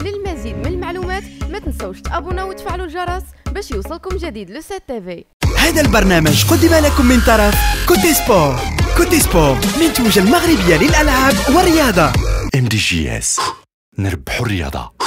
للمزيد من المعلومات ما تنسوش تابوناو وتفعلوا الجرس باش يوصلكم جديد لو سيت تيفي هذا البرنامج قدم لكم من طرف كوتي سبور. كوتي سبور منتوجة المغربية للألعاب والرياضة. ام دي جي اس نربحوا الرياضة.